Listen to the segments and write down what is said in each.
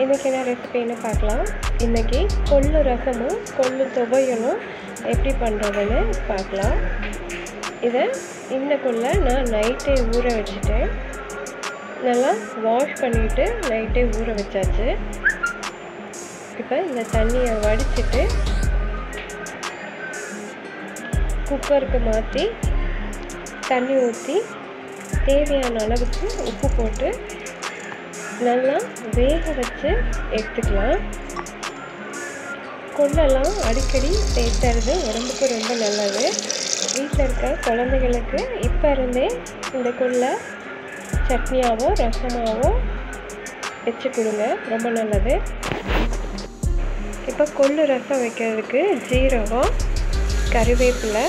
ரெசிபின்னு பார்க்கலாம். இன்றைக்கி கொள்ளு ரசமும் கொள்ளு துவையலும் எப்படி பண்ணுறதுன்னு பார்க்கலாம். இதை இன்னக்குள்ளே நான் நைட்டே ஊற வச்சுட்டேன். நல்லா வாஷ் பண்ணிவிட்டு நைட்டே ஊற வச்சாச்சு. இப்போ இந்த தண்ணியை வடிச்சிட்டு குக்கருக்கு மாற்றி தண்ணி ஊற்றி தேவையான அளவுக்கு உப்பு போட்டு நல்லா வேக வச்சு எடுத்துக்கலாம். கொள்ளெல்லாம் அடிக்கடி சேர்த்துறது உடம்புக்கு ரொம்ப நல்லது. வீட்டில் இருக்க குழந்தைகளுக்கு இப்போ இருந்தே இந்த கொள்ளை சட்னியாவோ ரசமாவோ வச்சு கொடுங்க. ரொம்ப நல்லது. இப்போ கொள்ளு ரசம் வைக்கிறதுக்கு ஜீரகம் கருவேப்பிலை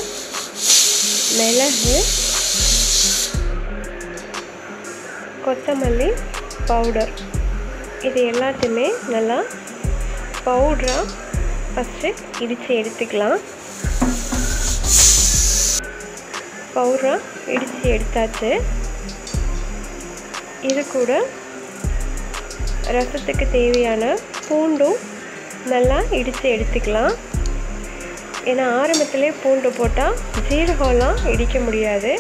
மிளகு கொத்தமல்லி பவுடர் இது எல்லாத்தையுமே நல்லா பவுடராக ஃபஸ்ட்டு இடித்து எடுத்துக்கலாம். பவுடராக இடித்து எடுத்தாச்சு. இது கூட ரசத்துக்கு தேவையான பூண்டும் நல்லா இடித்து எடுத்துக்கலாம். ஏன்னா ஆரம்பத்திலே பூண்டு போட்டால் ஜீரகம்லாம் இடிக்க முடியாது.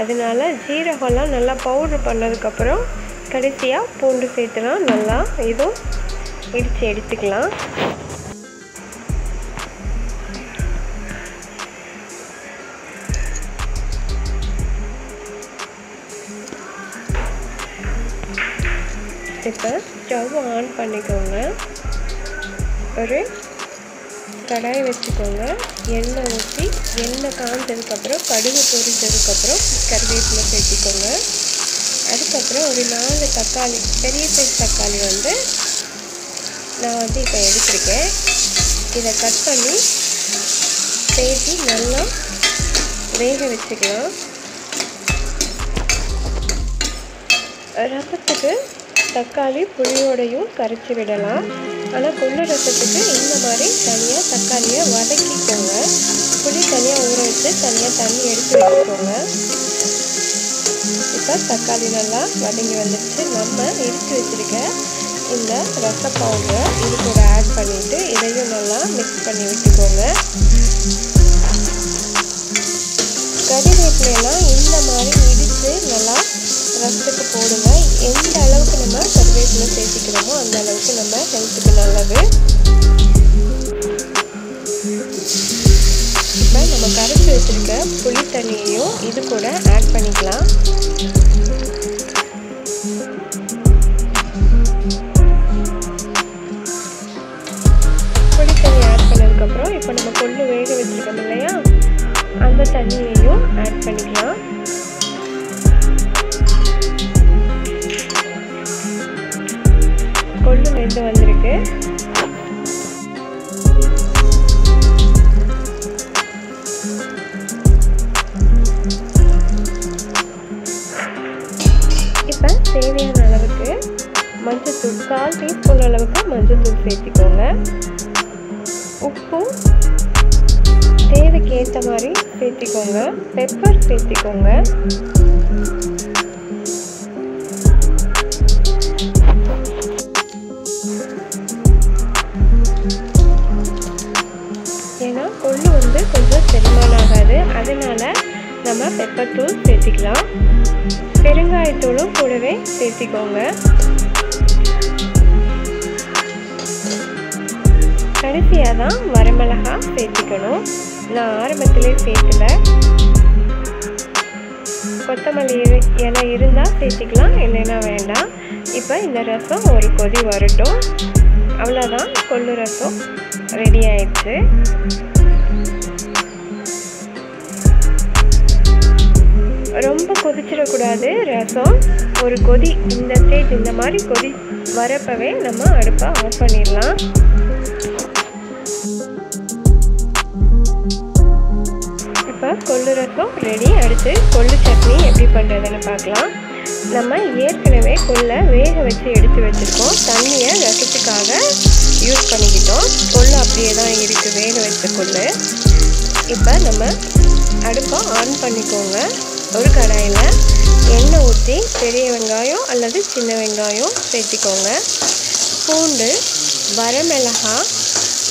அதனால ஜீரகம்லாம் நல்லா பவுட்ரு பண்ணதுக்கப்புறம் கடைசியாக பூண்டு சேர்த்துலாம் நல்லா இதுவும் இடித்து எடுத்துக்கலாம். இப்போ ஸ்டவ் ஆன் பண்ணிக்கோங்க. ஒரு கடாய் வச்சுக்கோங்க. எண்ணெய் ஊற்றி எண்ணெய் காஞ்சதுக்கப்புறம் கடுகு பொரிஞ்சதுக்கப்புறம் கருவேப்பிலை சேர்த்திக்கோங்க. அதுக்கப்புறம் ஒரு நாலு தக்காளி பெரிய சைஸ் தக்காளி வந்து நான் வந்து இப்போ எடுத்திருக்கேன். இதை கட் பண்ணி பேசி நல்லா வேக வச்சுக்கலாம். ரசத்துக்கு தக்காளி புளியோடையும் கரைச்சி விடலாம். ஆனால் கொள்ளு ரசத்துக்கு இந்த மாதிரி தனியாக தக்காளியை வதக்கிக்கோங்க. புளி தனியாக ஊற வச்சு தனியாக தண்ணி எடுத்து வச்சுக்கோங்க. இப்போ தக்காளி நல்லா வதங்கி வந்துடுச்சு நம்ம எடுத்து வச்சுருக்க இந்த ரச பவுடரை இது கூட ஆட் பண்ணிவிட்டு இதையும் நல்லா மிக்ஸ் பண்ணி விட்டுக்கோங்க. கறிவேப்பிலையெல்லாம் இந்த மாதிரி இடித்து நல்லா ரசத்துக்கு போடுங்க. எந்த அளவுக்கு நம்ம கறிவேப்பிலை சேர்த்துக்கிறோமோ அந்த அளவுக்கு நம்ம ஹெல்த்துக்கு நல்லது. இப்போ நம்ம கரைச்சி வச்சுருக்க புளி தண்ணியையும் இது கூட ஆட் பண்ணிக்கலாம். மஞ்சத்தூள் போன டீஸ்பூன் அளவுக்கு மஞ்சத்தூள் சேர்த்திக்கோங்க. உப்பும் தேவைக்கு ஏற்ற மாதிரி சேர்த்திக்கோங்க. பெப்பர் சேர்த்திக்கோங்க. ஏன்னா கொள்ளு வந்து கொஞ்சம் செரிமானம் ஆகாது அதனால நம்ம பெப்பர் தூள் சேர்த்திக்கலாம். பெருங்காயத்தூளும் கூடவே சேர்த்திக்கோங்க. கடைசியாக தான் வரமிளகா சேர்த்திக்கணும். நான் ஆரம்பத்திலே சேர்த்துல கொத்தமல்லி இலை இருந்தால் சேர்த்திக்கலாம் இல்லைன்னா வேண்டாம். இப்போ இந்த ரசம் ஒரு கொதி வரட்டும். அவ்வளோதான் கொள்ளு ரசம் ரெடி ஆயிடுச்சு. ரொம்ப கொதிச்சிடக்கூடாது ரசம். ஒரு கொதி இந்த ஸ்டேஜ் இந்த மாதிரி கொதி வரப்பவே நம்ம அடுப்பை ஆஃப் பண்ணிடலாம். இப்போ கொள்ளு ரசம் ரெடி அடுத்து கொள்ளு சட்னி எப்படி பண்ணுறதுன்னு பார்க்கலாம். நம்ம ஏற்கனவே கொள்ளை வேக வச்சு எடுத்து வச்சுருக்கோம். தண்ணியை ரசத்துக்காக யூஸ் பண்ணிக்கிட்டோம். கொள்ளு அப்படியே தான் இருக்குது வேக வச்ச கொள்ளு. இப்போ நம்ம அடுப்பை ஆன் பண்ணிக்கோங்க. ஒரு கடாயில் எண்ணெய் ஊற்றி பெரிய வெங்காயம் அல்லது சின்ன வெங்காயம் சேர்த்திக்கோங்க. பூண்டு வரமிளகா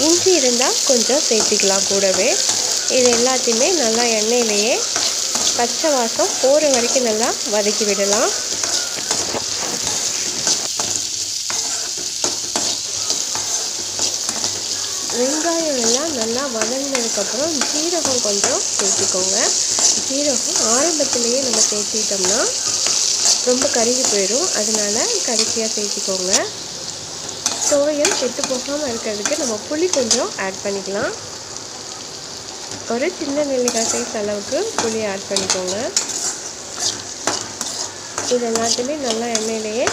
இஞ்சி இருந்தால் கொஞ்சம் சேர்த்திக்கலாம் கூடவே. இது எல்லாத்தையுமே நல்லா எண்ணெயிலேயே பச்சை வாசம் போகிற வரைக்கும் நல்லா வதக்கி விடலாம். வெங்காயம் எல்லாம் நல்லா வதங்கினதுக்கப்புறம் ஜீரகம் கொஞ்சம் சேர்த்துக்கோங்க. ஜீரகம் ஆரம்பத்திலேயே நம்ம சேர்த்திட்டோம்னா ரொம்ப கருகி போயிடும் அதனால கடைசியாக சேர்த்திக்கோங்க. துவையல் கெட்டு போகாமல் இருக்கிறதுக்கு நம்ம புளி கொஞ்சம் ஆட் பண்ணிக்கலாம். ஒரு சின்ன நெல்லிக்காய் சைஸ் அளவுக்கு புளி ஆட் பண்ணிக்கோங்க. இது எல்லாத்தையுமே நல்லா எண்ணெயிலேயே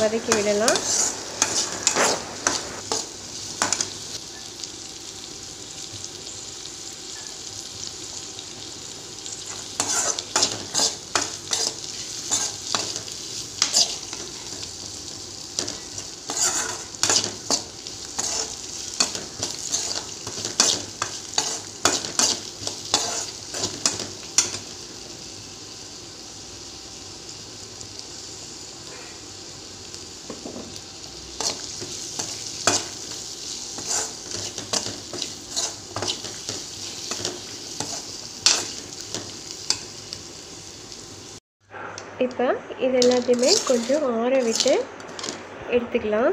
வதக்கி விடலாம். இப்போ இது எல்லாத்தையுமே கொஞ்சம் ஆற விட்டு எடுத்துக்கலாம்.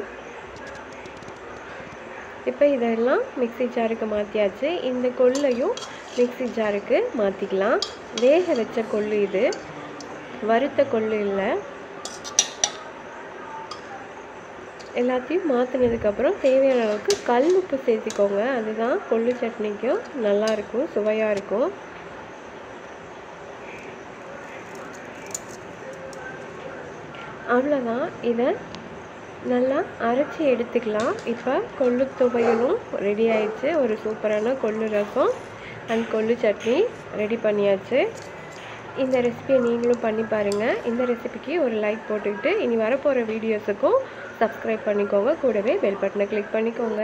இப்போ இதெல்லாம் மிக்ஸி ஜாருக்கு மாற்றியாச்சு இந்த கொள்ளையும் மிக்ஸி ஜாருக்கு மாற்றிக்கலாம் வேக வச்ச கொள்ளு இது. வறுத்த கொள்ளு இல்லை. எல்லாத்தையும் மாற்றினதுக்கப்புறம் தேவையான அளவுக்கு கல் உப்பு சேர்த்திக்கோங்க. அதுதான் கொள்ளு சட்னிக்கும் நல்லாயிருக்கும் சுவையாக இருக்கும். அவ்வளோதான் இதை நல்லா அரைச்சி எடுத்துக்கலாம். இப்போ கொள்ளு துவையலும் ரெடி ஆயிடுச்சு. ஒரு சூப்பரான கொள்ளு ரசம் அண்ட் கொள்ளு சட்னி ரெடி பண்ணியாச்சு. இந்த ரெசிபியை நீங்களும் பண்ணி பாருங்கள் இந்த ரெசிபிக்கு ஒரு லைக் போட்டுக்கிட்டு இனி வரப்போகிற வீடியோஸுக்கும் சப்ஸ்கிரைப் பண்ணிக்கோங்க. கூடவே பெல் பட்டனை கிளிக் பண்ணிக்கோங்க.